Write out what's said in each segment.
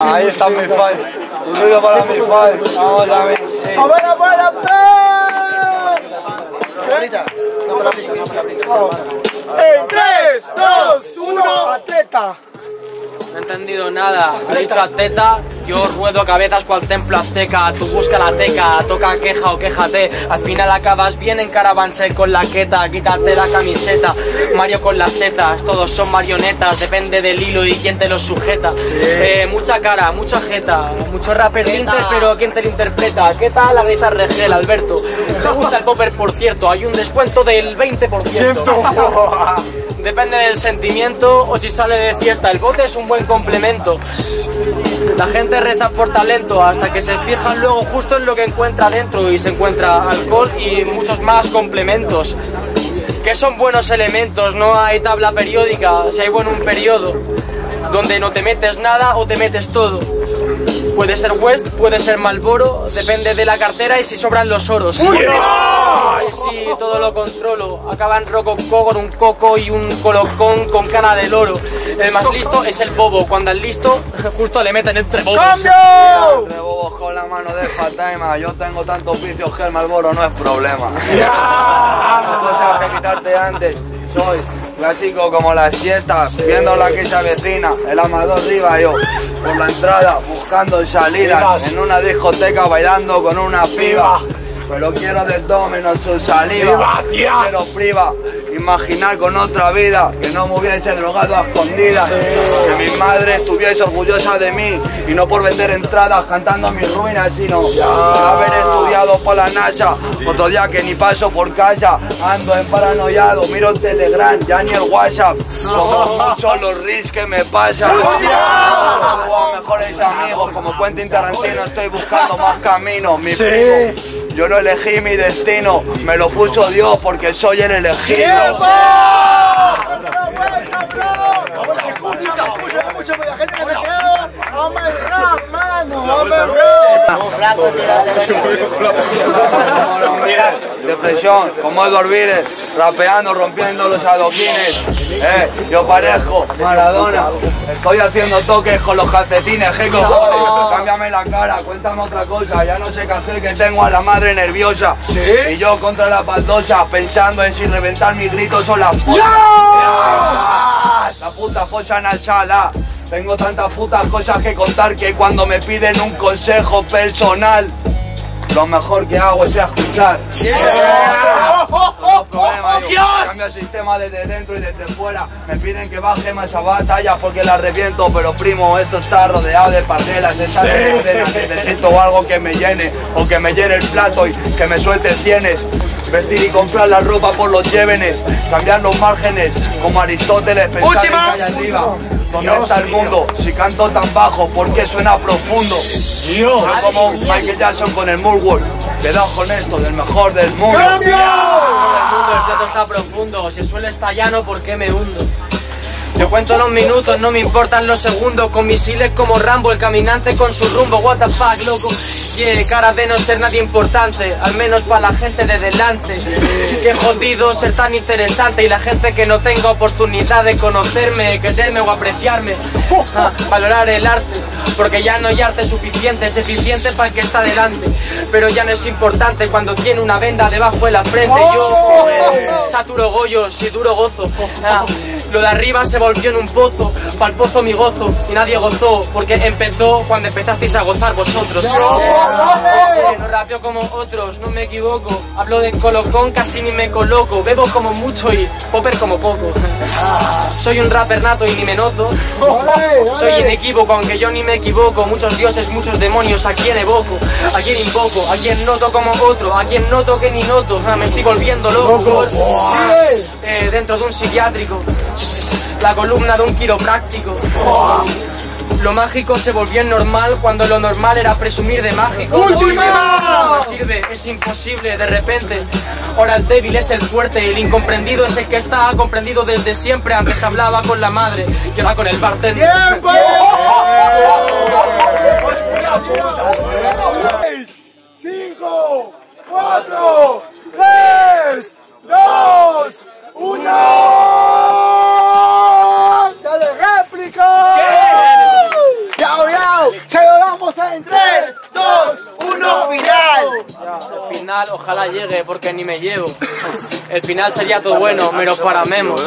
Ahí está mi five. Un ruido para mi five. Vamos a ver. ¡A ver, a ver, a ver! En 3, 2, 1, atleta. No he entendido nada. Ha dicho Azteta, yo ruedo cabezas cual templo azteca. Tú busca la teca, toca queja o quéjate. Al final acabas bien en caravanche con la queta. Quítate la camiseta. Mario con las setas, todos son marionetas. Depende del hilo y quién te los sujeta. Eh, mucha cara, mucha jeta. Mucho rapper de Inter, pero ¿quién te lo interpreta? ¿Qué tal la guitarra Regel, Alberto? ¿Te gusta el popper, por cierto? Hay un descuento del 20%. Depende del sentimiento o si sale de fiesta. El bote es un buen complemento. La gente reza por talento hasta que se fijan luego justo en lo que encuentra dentro y se encuentra alcohol y muchos más complementos. Que son buenos elementos, no hay tabla periódica, si hay bueno un periodo donde no te metes nada o te metes todo. Puede ser West, puede ser Malboro, depende de la cartera y si sobran los oros. Sí, todo lo controlo. Acaba en rococó con un coco y un colocón con cana del oro. El más listo es el bobo. Cuando al listo, justo le meten entre bobos. Entre bobos con la mano de Fataima. Yo tengo tantos vicios que el Malboro no es problema. Cosas que quitarte antes. Soy clásico como las siestas, viendo la que se avecina. El amador arriba yo, por la entrada, buscando salidas. En una discoteca bailando con una piba. Pero quiero de todo menos su saliva. Quiero priva, imaginar con otra vida que no me hubiese drogado a escondidas. Que mi madre estuviese orgullosa de mí y no por vender entradas cantando mis ruinas, sino por haber estudiado por la NASA. Otro día que ni paso por casa, ando en paranoiado, miro el Telegram, ya ni el WhatsApp. Son los risks que me pasan. Tengo mejores amigos, como Quentin Tarantino, estoy buscando más caminos. Mi primo, yo no elegí mi destino, me lo puso Dios porque soy el elegido. Escucha, escucha, escucha, la gente que se queda. Vamos al rap, mano. Vamos al Depresión, como Edward Vires, rapeando, rompiendo los adoquines. Eh, yo parezco Maradona, estoy haciendo toques con los calcetines, ¿qué cojones? Cámbiame la cara, cuéntame otra cosa, ya no sé qué hacer que tengo a la madre nerviosa. Y yo contra la baldosa, pensando en si reventar mis gritos o las fotos. La puta fosa nasala. Tengo tantas putas cosas que contar que cuando me piden un consejo personal, lo mejor que hago es escuchar. No problema, yo cambio el sistema desde dentro y desde fuera. Me piden que baje más a batalla porque la reviento, pero primo, esto está rodeado de parcelas. Esa necesito algo que me llene o que me llene el plato y que me suelte cienes. Vestir y comprar la ropa por los llévenes, cambiar los márgenes, como Aristóteles, pensar en que hay arriba. ¿Dónde está el mundo? Si canto tan bajo, ¿por qué suena profundo? Yo como Michael Jackson con el Moonwalk. Quedado con esto, del mejor del mundo. El mundo, el plato está profundo. Si el suelo está llano, ¿por qué me hundo? Yo cuento los minutos, no me importan los segundos. Con misiles como Rambo, el caminante con su rumbo. What the fuck, loco. Yeah, cara de no ser nadie importante, al menos para la gente de delante. Qué jodido ser tan interesante y la gente que no tenga oportunidad de conocerme, quererme o apreciarme. Ah, valorar el arte, porque ya no hay arte suficiente, es eficiente para el que está delante. Pero ya no es importante cuando tiene una venda debajo de la frente. Yo eh, saturo goyos y duro gozo. Ah, lo de arriba se volvió en un pozo, pa'l pozo mi gozo, y nadie gozó, porque empezó cuando empezasteis a gozar vosotros. No rapeo como otros, no me equivoco. Hablo de colocón, casi ni me coloco. Bebo como mucho y popper como poco. Soy un rapper nato y ni me noto. Soy inequívoco, aunque yo ni me equivoco. Muchos dioses, muchos demonios, a quien evoco, a quien invoco, a quien noto como otro, a quien noto que ni noto. Ah, Me estoy volviendo loco. Eh, dentro de un psiquiátrico, la columna de un quiropráctico. Lo mágico se volvió normal cuando lo normal era presumir de mágico. No sirve, es imposible, de repente. Ahora el débil es el fuerte, el incomprendido es el que está comprendido desde siempre. Antes hablaba con la madre, que va con el bartender. ¡Tiempo! 5, 4, 3, 2, 1. ¡Dale réplica! ¡Yao, yao! Se lo damos en 3, 2, 1, final. Ya, el final ojalá llegue porque ni me llevo. El final sería todo bueno, menos para Memos.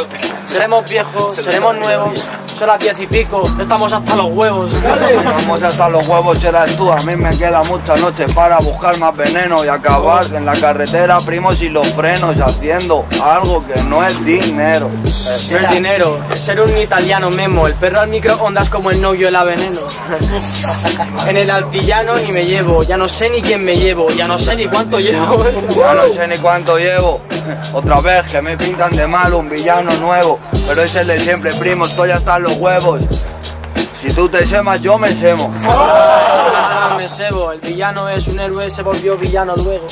Seremos viejos, seremos nuevos, son las diez y pico, estamos hasta los huevos. Vamos hasta los huevos eras tú, a mí me queda mucha noche para buscar más veneno y acabar en la carretera, primos y los frenos, haciendo algo que no es dinero. No es dinero, es ser un italiano memo, el perro al microondas como el novio de la veneno. En el altillano ni me llevo, ya no sé ni quién me llevo, ya no sé ni cuánto llevo. Ya no sé ni cuánto llevo. Otra vez que me pintan de mal un villano nuevo. Pero es el de siempre, primo, estoy hasta los huevos. Si tú te semas, yo me semo. Ah, me sebo, el villano es un héroe, se volvió villano luego.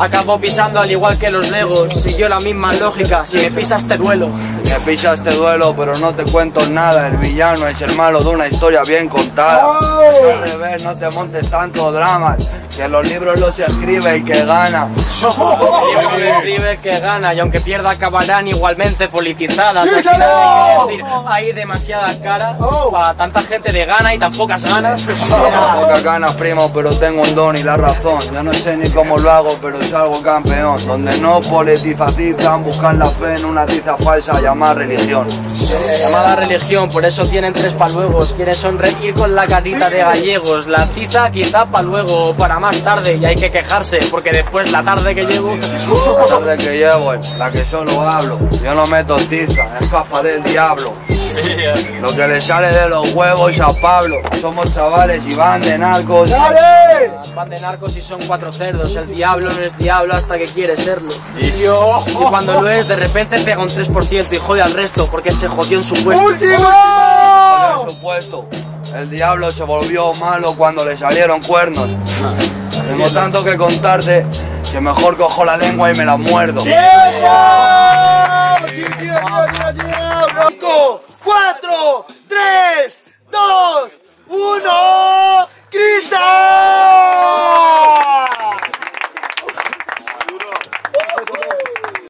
Acabó pisando al igual que los legos, siguió la misma lógica, si me pisas te duelo. Me pisas este duelo, pero no te cuento nada. El villano es el malo de una historia bien contada. Al revés, no te montes tanto drama. Que los libros los escribe y que gana. El libro que escribe que gana y aunque pierda acabarán igualmente politizadas. Al ¡Sí, final hay que señor! decir, hay demasiadas caras para tanta gente de gana y tan pocas ganas. Pocas ganas, primo, pero tengo un don y la razón. Yo no sé ni cómo lo hago, pero salgo campeón. Donde no politizan, buscan la fe en una tiza falsa llamada religión. Llamada religión, por eso tienen tres paluegos. Quieren sonreír con la carita de gallegos. La tiza quizá pa' luego para más tarde y hay que quejarse porque después la tarde que llego. La tarde que llevo, la que solo hablo. Yo no meto tiza, es capa del diablo. Lo que le sale de los huevos a Pablo. Somos chavales y van de narcos. ¡Dale! Van de narcos y son cuatro cerdos. El diablo no es diablo hasta que quiere serlo. Y cuando lo es, de repente pega un 3% y jode al resto porque se jodió en su puesto. ¡Último! Por supuesto, el diablo se volvió malo cuando le salieron cuernos. Tengo tanto que contarte que mejor cojo la lengua y me la muerdo. ¡Tiempo! 4, 3, 2, 1.